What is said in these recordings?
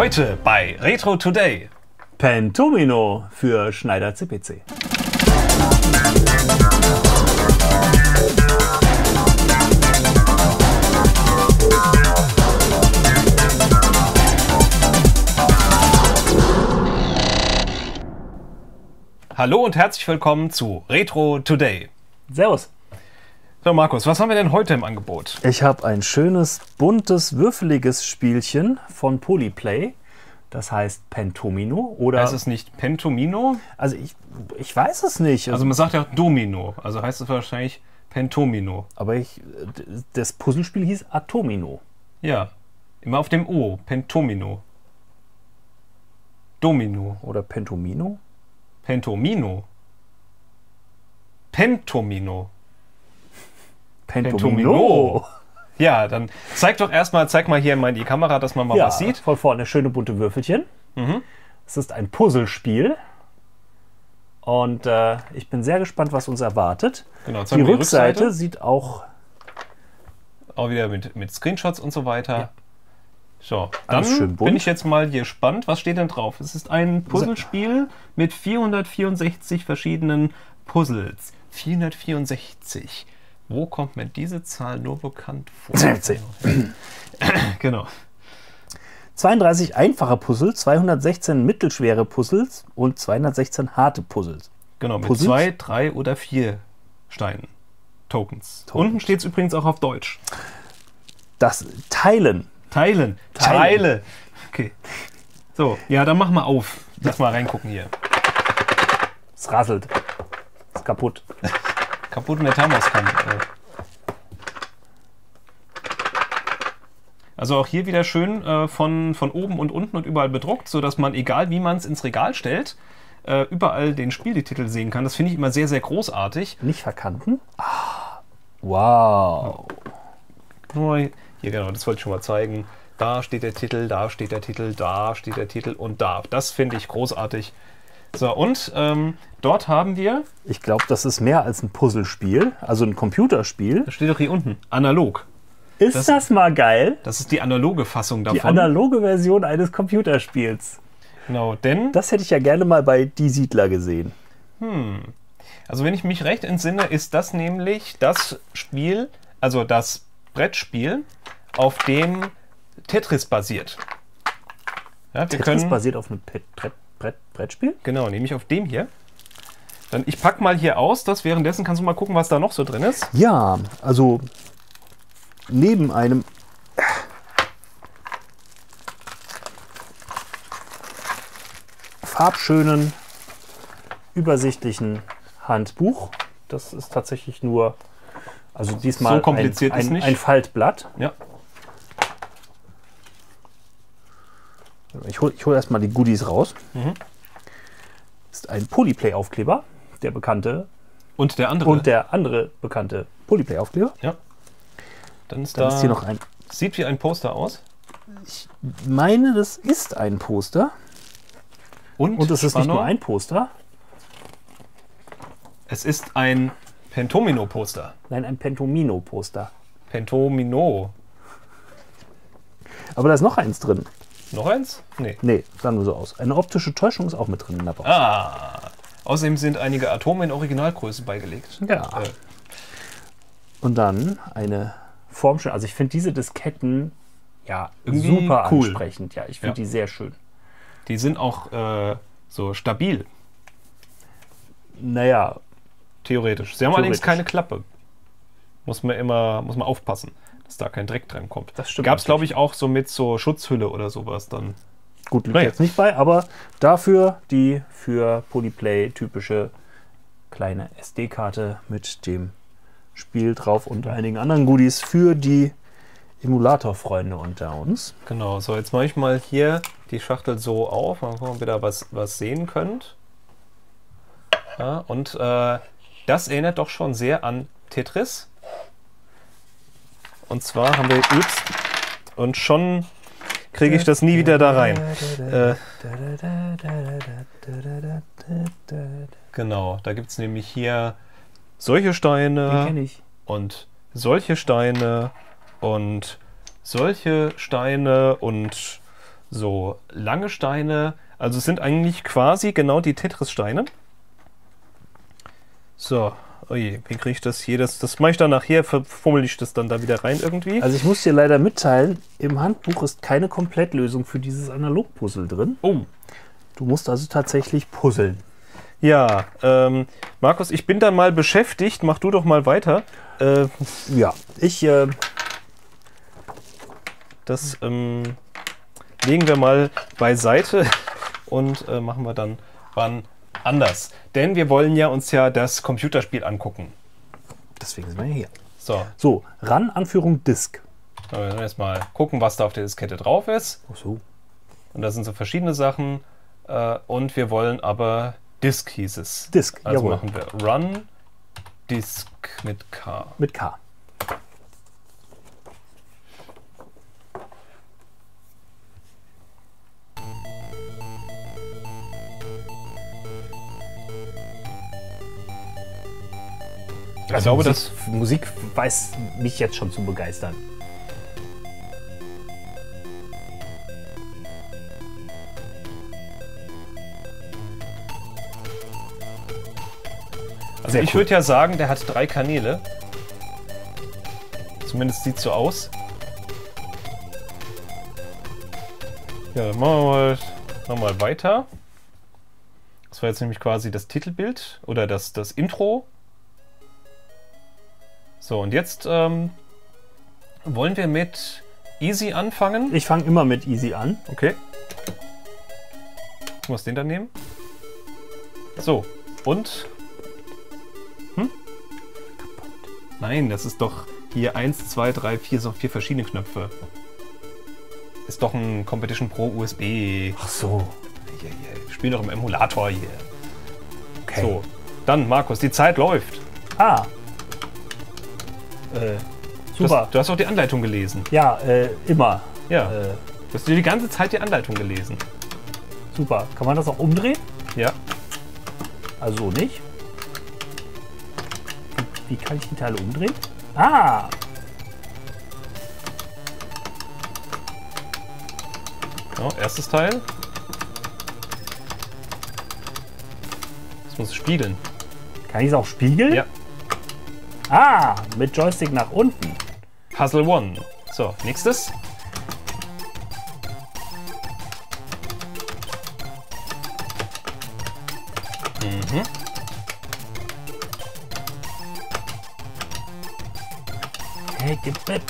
Heute bei Retro Today. Pentomino für Schneider CPC. Hallo und herzlich willkommen zu Retro Today. Servus. So, Markus, was haben wir denn heute im Angebot? Ich habe ein schönes, buntes, würfeliges Spielchen von Polyplay. Das heißt Pentomino oder. Heißt es nicht Pentomino? also ich, ich weiß es nicht. Also man sagt ja Domino, also heißt es wahrscheinlich Pentomino. aber ich, das Puzzlespiel hieß Atomino. Ja, immer auf dem O, Pentomino. Domino, Oder Pentomino? Pentomino. Pentomino. Pentomino. Ja, dann zeig doch erstmal, zeig mal hier mal in die Kamera, dass man mal Ja, was sieht. von vorne schöne bunte Würfelchen. Mhm. Es ist ein Puzzlespiel. Und äh, ich bin sehr gespannt, was uns erwartet. Genau, Die mal Rückseite sieht auch Auch wieder mit, mit Screenshots und so weiter. So, dann bin ich jetzt mal hier gespannt. Was steht denn drauf? Es ist ein Puzzlespiel mit 464 verschiedenen Puzzles. 464. Wo kommt mir diese Zahl nur bekannt vor? 17. genau. 32 einfache Puzzle, 216 mittelschwere Puzzles und 216 harte Puzzles. Genau, mit Puzzles? zwei, drei oder vier Steinen. Tokens. Tokens. Unten steht es übrigens auch auf Deutsch. Das Teilen. Teilen. Teilen. Teile. Okay. So, ja, dann mach mal auf. Lass mal reingucken hier. Es rasselt. Ist kaputt. Kaputt mit Thermoskanne. Äh. Also auch hier wieder schön äh, von, von oben und unten und überall bedruckt, sodass man, egal wie man es ins Regal stellt, äh, überall den Spieletitel sehen kann. Das finde ich immer sehr, sehr großartig. Nicht verkanten. Ah, wow. Nur Hier, genau, das wollte ich schon mal zeigen. Da steht der Titel, da steht der Titel, da steht der Titel und da. Das finde ich großartig. So, und ähm, dort haben wir, Ich glaube, das ist mehr als ein Puzzlespiel, also ein Computerspiel. das steht doch hier unten, analog. Ist Das- das, mal geil? Das ist die analoge Fassung Die davon. analoge Version eines Computerspiels. genau, denn Das hätte ich ja gerne mal bei Die Siedler gesehen. Also wenn ich mich recht entsinne, ist das nämlich das Spiel, also das Brettspiel, auf dem Tetris basiert. Ja, Tetris können, basiert auf einem Pet- Brettspiel? genau, nämlich auf dem hier. Dann ich pack mal hier aus, das währenddessen kannst du mal gucken, was da noch so drin ist. Ja, also neben einem farbschönen, übersichtlichen Handbuch. Das ist tatsächlich nur, also diesmal So kompliziert ein, ist ein, nicht. ein Faltblatt. Ja, Ich hole ich hol erstmal die Goodies raus. Mhm. Ist ein Polyplay-Aufkleber, der bekannte und der andere. und der andere bekannte Polyplay-Aufkleber. ja. Dann ist Dann da, ist hier noch ein sieht wie ein Poster aus. meine, das ist ein Poster. Und, Und es ist nicht nur ein Poster, es ist ein Pentomino-Poster. nein, ein Pentomino-Poster. Pentomino. Aber da ist noch eins drin. Noch eins? Nee. Nee, sah nur so aus. Eine optische Täuschung ist auch mit drin in der Box. Ah. Außerdem sind einige Atome in Originalgröße beigelegt. Ja. Äh, Und dann eine Formschön. Also ich finde diese Disketten ja Irgendwie super cool. ansprechend. Ja, ich finde Ja. die sehr schön. die sind auch äh, so stabil, Naja, theoretisch. Sie haben allerdings Theoretisch. keine Klappe. Muss man immer muss man aufpassen, dass da kein Dreck dran kommt. Das stimmt Gab es, glaube ich, auch so mit so Schutzhülle oder sowas dann. gut, liegt Naja. jetzt nicht bei, aber dafür die für Polyplay typische kleine SD-Karte mit dem Spiel drauf und einigen anderen Goodies für die Emulator-Freunde unter uns. Genau, so jetzt mache ich mal hier die Schachtel so auf. Mal gucken, ob ihr da was, was sehen könnt. Ja, und äh, das erinnert doch schon sehr an Tetris. Und zwar haben wir ups, und schon kriege ich das nie wieder da rein. Äh, genau, da gibt es nämlich hier solche Steine ich. und solche Steine und solche Steine und So, lange Steine. Also es sind eigentlich quasi genau die Tetris-Steine. So, oje, wie kriege ich das hier? Das, das mache ich dann nachher, verfummel ich das dann da wieder rein irgendwie. Also ich muss dir leider mitteilen, im Handbuch ist keine Komplettlösung für dieses Analogpuzzle drin. Oh, Du musst also tatsächlich puzzeln. ja. Ähm, Markus, ich bin dann mal beschäftigt. Mach du doch mal weiter. Äh, Ja, ich äh, das ähm, legen wir mal beiseite und äh, machen wir dann wann anders. Denn wir wollen ja uns ja das Computerspiel angucken. deswegen sind wir ja hier. So, So, ran Anführung Disk. werden wir jetzt mal gucken, was da auf der Diskette drauf ist. Ach so. Und da sind so verschiedene Sachen. Äh, und wir wollen aber Disk hieß es. Disk, Also jawohl. machen wir Run Disk mit K. Mit K. Ich glaube, das Musik, Musik weiß mich jetzt schon zu begeistern. Also Sehr ich cool. würde ja sagen, der hat drei Kanäle. Zumindest sieht so aus. Ja, dann machen wir mal, machen wir mal weiter. Das war jetzt nämlich quasi das Titelbild oder das, das Intro. So, und jetzt ähm, wollen wir mit Easy anfangen. Ich fange immer mit Easy an. Okay. Ich muss den dann nehmen. So, und. Hm? Nein, das ist doch hier 1, 2, 3, 4, so vier verschiedene Knöpfe. Ist doch ein Competition Pro USB. Ach so. Hier. Wir spielen doch im Emulator hier. Okay. So, dann Markus, die Zeit läuft. Ah. Äh, Du super. hast, du hast auch die Anleitung gelesen. Ja, äh, immer. Ja. Äh, Du hast dir die ganze Zeit die Anleitung gelesen. super. Kann man das auch umdrehen? Ja. Also so nicht. Wie kann ich die Teile umdrehen? Ah! ja erstes Teil. Das muss spiegeln. Kann ich es auch spiegeln? Ja. Ah, mit Joystick nach unten. Puzzle One. So, nächstes. Mhm. Hey, gib mit.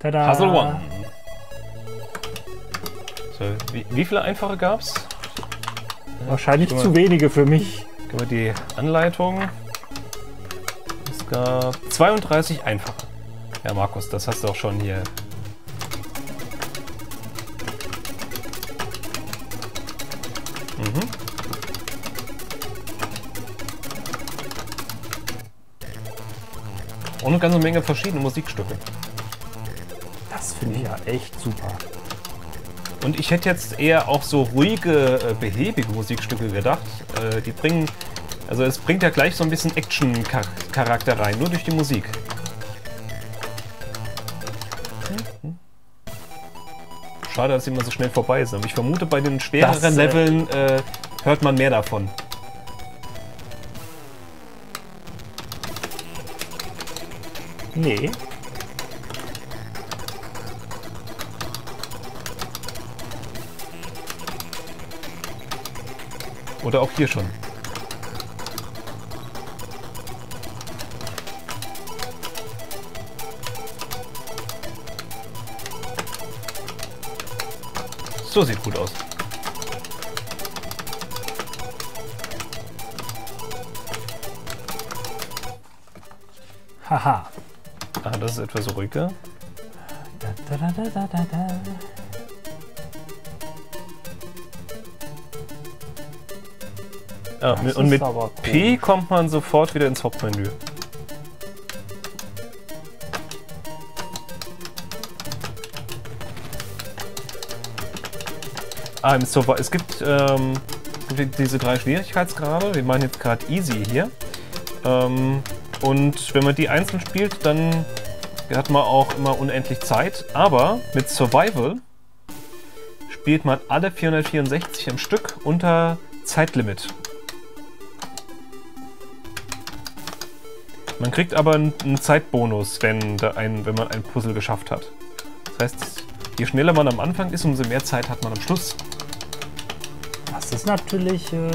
Tada. Puzzle One. So, wie, wie viele einfache gab's? Wahrscheinlich Guck mal. zu wenige für mich. Gehen wir die Anleitung. Gab 32 einfache. Ja, Markus, das hast du auch schon hier. Mhm. Und eine ganze Menge verschiedene Musikstücke. Das finde ich ja echt super. Und ich hätte jetzt eher auch so ruhige, äh, behäbige Musikstücke gedacht. Äh, die bringen, also es bringt ja gleich so ein bisschen Action-Charakter rein, nur durch die Musik. Schade, dass sie immer so schnell vorbei sind. Aber ich vermute, bei den schwereren Das, äh, Leveln äh, hört man mehr davon. Nee. Oder auch hier schon. So sieht gut aus. Haha. Ah, das ist etwas ruhiger. Da, da, da. Ah, und mit P kommt man sofort wieder ins Hauptmenü. Im Survi- es gibt ähm, diese drei Schwierigkeitsgrade. Wir machen jetzt gerade Easy hier. Ähm, und wenn man die einzeln spielt, dann hat man auch immer unendlich Zeit. Aber mit Survival spielt man alle 464 am Stück unter Zeitlimit. Man kriegt aber einen Zeitbonus, wenn, ein, wenn man ein Puzzle geschafft hat. Das heißt, je schneller man am Anfang ist, umso mehr Zeit hat man am Schluss. Das ist natürlich. Äh,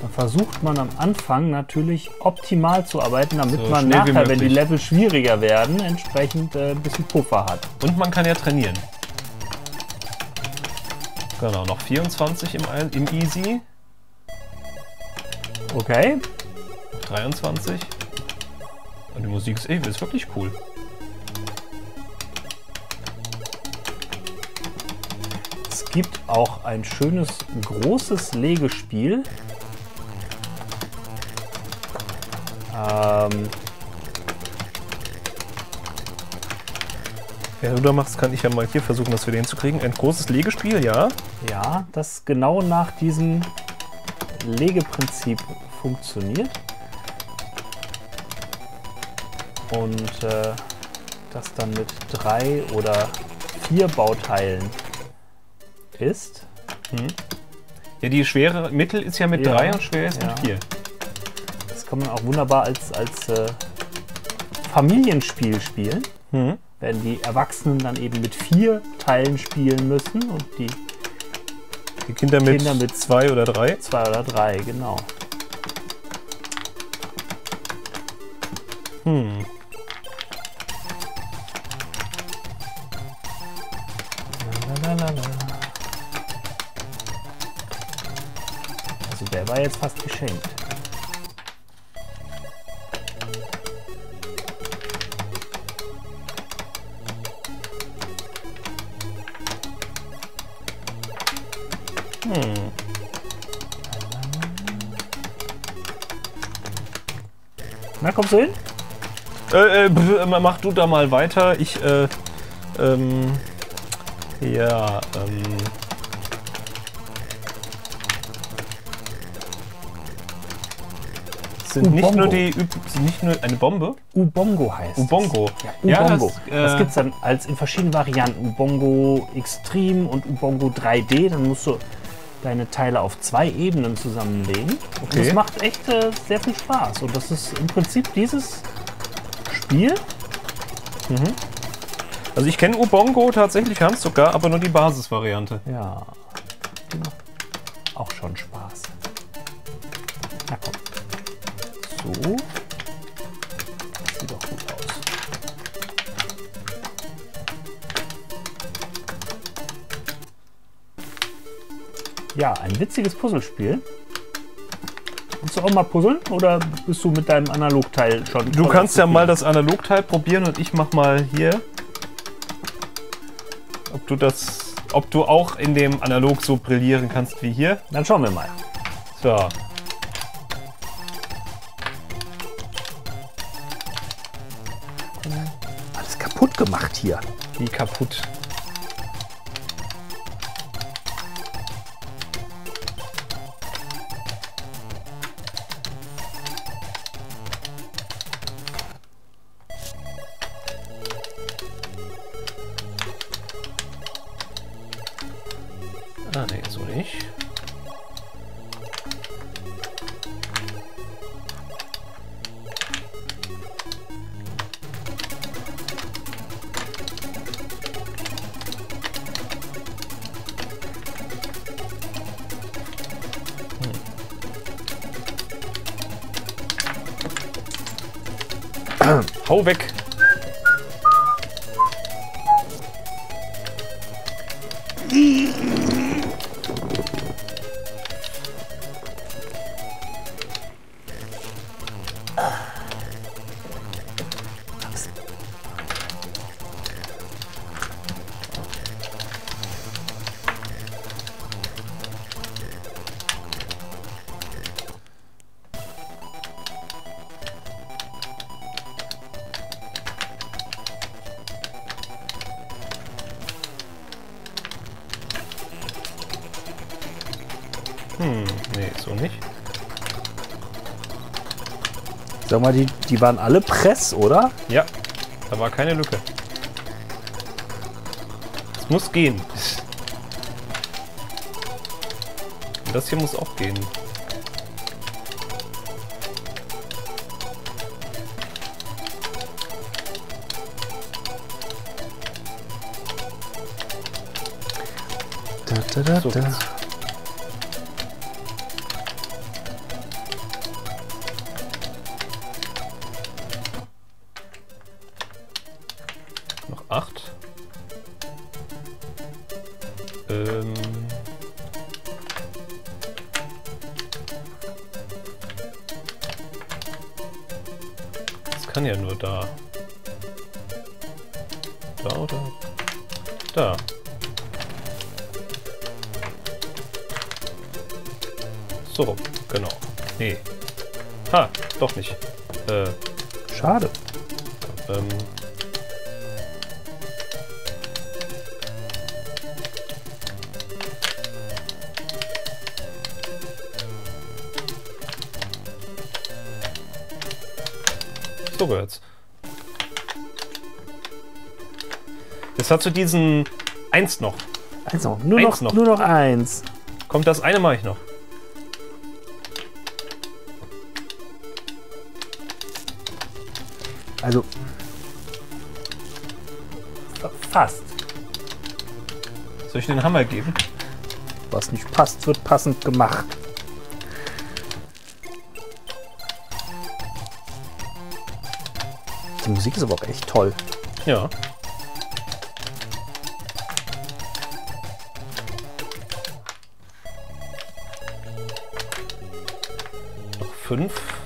da versucht man am Anfang natürlich optimal zu arbeiten, damit So man nachher, wenn die. Level schwieriger werden, entsprechend äh, ein bisschen Puffer hat. Und man kann ja trainieren. Genau, noch 24 im, im Easy, Okay. 23. Und die Musik ist, ey, ist wirklich cool. Gibt auch ein schönes, großes Legespiel. Ähm, Wenn du da machst, kann ich ja mal hier versuchen, das wieder hinzukriegen. Ein großes Legespiel, ja. ja, das genau nach diesem Legeprinzip funktioniert. Und äh, das dann mit drei oder vier Bauteilen ist. Ja, die schwere Mittel ist ja mit Ja, 3 und schwer ist ja. mit 4. Das kann man auch wunderbar als, als äh, Familienspiel spielen. Mhm. Werden die Erwachsenen dann eben mit vier Teilen spielen müssen und die Die Kinder mit Kinder mit 2 oder 3. zwei oder drei, genau. Hm. Geschenkt. Hm. Na, kommst du hin? Äh, äh, pf, mach du da mal weiter. Ich, äh, ähm, ja, ähm. Sind nicht nur die, sind nicht nur eine Bombe? Ubongo heißt es. Ubongo. Ja, Ubongo. das, das, äh, gibt es dann als in verschiedenen Varianten. Ubongo Extreme und Ubongo 3D. Dann musst du deine Teile auf zwei Ebenen zusammenlegen. Und Okay. Das macht echt äh, sehr viel Spaß. Und das ist im Prinzip dieses Spiel. Also ich kenne Ubongo tatsächlich, es sogar, aber nur die Basisvariante. Ja. Auch schon So. Das sieht doch gut aus. Ja, ein witziges Puzzlespiel. Willst du auch mal puzzeln oder bist du mit deinem Analogteil schon? Du kannst ja mal das Analogteil probieren und ich mach mal hier. Ob du das, ob du auch in dem Analog so brillieren kannst wie hier. Dann schauen wir mal. So. Alles kaputt gemacht hier. Wie kaputt. Hau weg! Sag mal, die, die waren alle Press, oder? Ja, Da war keine Lücke. Es muss gehen. Und das hier muss auch gehen. Da, da, da, So. da. Kann ja nur da. Da oder? Da. So, genau. Nee. Ha, doch nicht. Äh, Schade. ähm. So gehört's. Jetzt hast du diesen eins noch. Noch. Nur, Eins noch, noch. nur noch eins. Kommt das eine mache ich noch. Also. Fast. Soll ich den Hammer geben? Was nicht passt, wird passend gemacht. Die Musik ist aber auch echt toll. Ja. Noch fünf.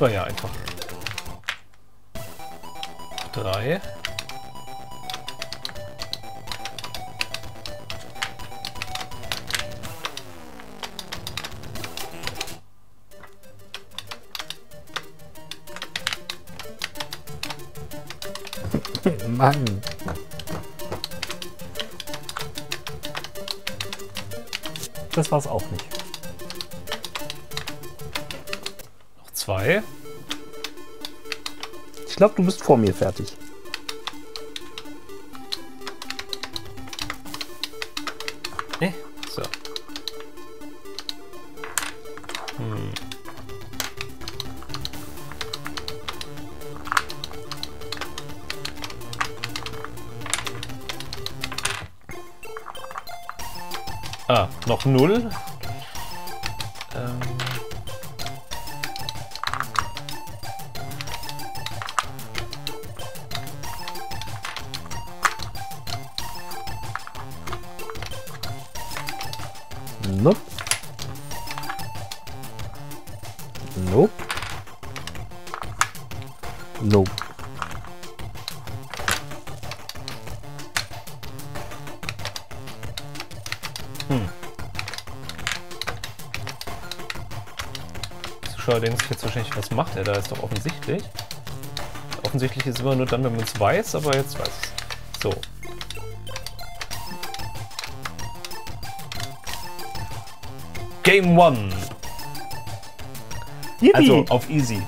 War ja einfach. Drei. Mann. Das war's auch nicht. Zwei. Ich glaube, du bist vor mir fertig. Nee. So. Hm. Ah, noch null. Nope. Nope. Nope. Zuschauer denken sich jetzt wahrscheinlich, was macht er da? Ist doch offensichtlich. Offensichtlich ist immer nur dann, wenn man es weiß, aber jetzt weiß es. So. Game One. Yippie. Also auf easy.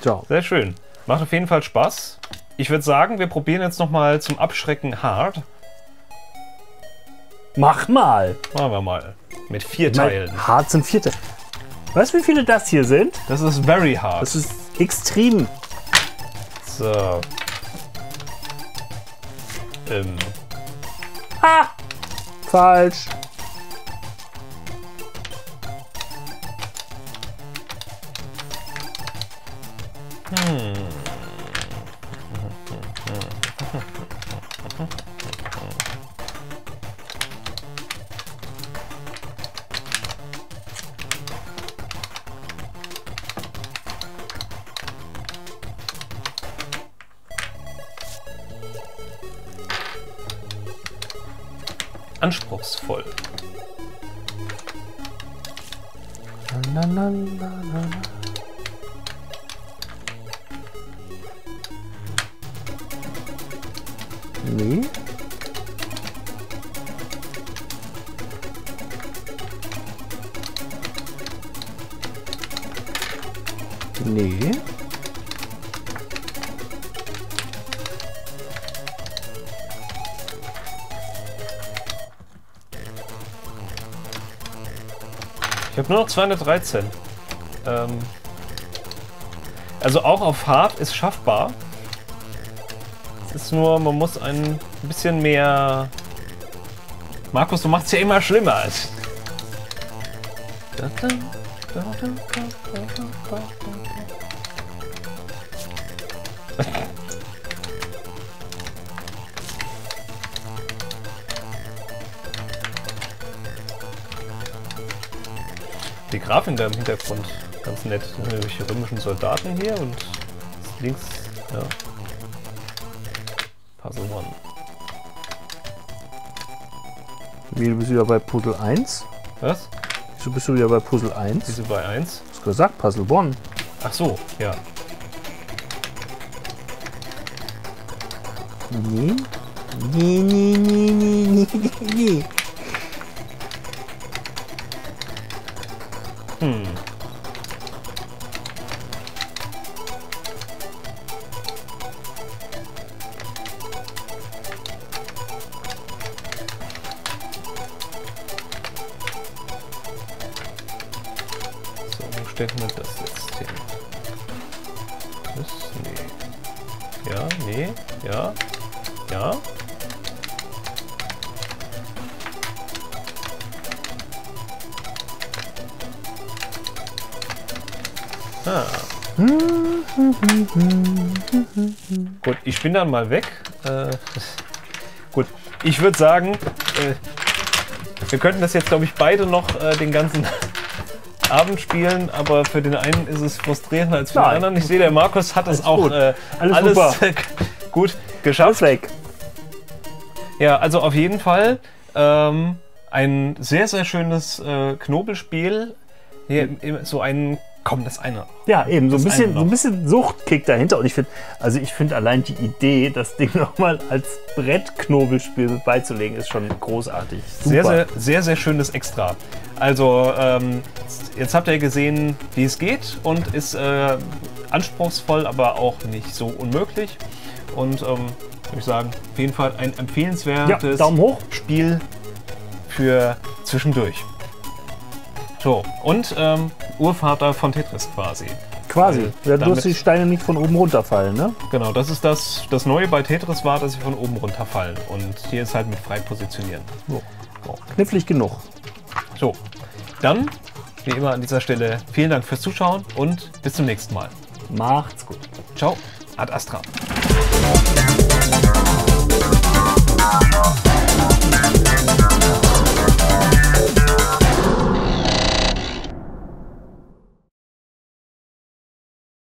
Ciao. Sehr schön. Macht auf jeden Fall Spaß. Ich würde sagen, wir probieren jetzt nochmal zum Abschrecken hart. Mach mal. Machen wir mal. Mit vier Mein Teilen. Hart sind vierte. Weißt du, wie viele das hier sind? Das ist very hard. Das ist extrem. so. Ähm, Ha! Falsch. Anspruchsvoll. Nee. Habe nur noch 213. Ähm, also auch auf Hard ist schaffbar. Es ist nur, man muss ein bisschen mehr... Markus, du machst ja immer schlimmer. Die Grafik da im Hintergrund, ganz nett. Sind irgendwelche römischen Soldaten hier und links, ja. Puzzle One. Wie, du bist wieder bei Puzzle 1? Was? Wieso bist du wieder bei Puzzle 1? Diese bei 1? Du hast gesagt, Puzzle 1. Ach so, ja. Nee. Nee, nee, nee, nee, nee, nee. Gut, ich bin dann mal weg. Äh, gut, ich würde sagen, äh, wir könnten das jetzt, glaube ich, beide noch äh, den ganzen Abend spielen, aber für den einen ist es frustrierender als für den Nein. anderen. Ich sehe, der Markus hat es auch gut. äh, Alles alles, super. gut geschafft. weg. Ja, also auf jeden Fall ähm, ein sehr, sehr schönes äh, Knobelspiel. Hier, im- so ein, komm, das eine. Ja, eben, so ein bisschen, so ein bisschen Suchtkick dahinter. Und ich finde, also ich finde allein die Idee, das Ding nochmal als Brettknobelspiel beizulegen, ist schon großartig. Super. Sehr, sehr, sehr, sehr schönes Extra. Also, ähm, jetzt habt ihr gesehen, wie es geht und ist äh, anspruchsvoll, aber auch nicht so unmöglich. Und ähm, würde ich sagen, auf jeden Fall ein ja, empfehlenswertes Daumen hoch. Spiel für zwischendurch. So, und ähm, Urvater von Tetris quasi. Quasi. Du hast die Steine nicht von oben runterfallen, ne? Genau, das ist das, das Neue bei Tetris war, dass sie von oben runterfallen. Und hier ist halt mit frei positionieren. So. Knifflig genug. So, dann, wie immer an dieser Stelle, vielen Dank fürs Zuschauen und bis zum nächsten Mal. Macht's gut. Ciao, ad astra.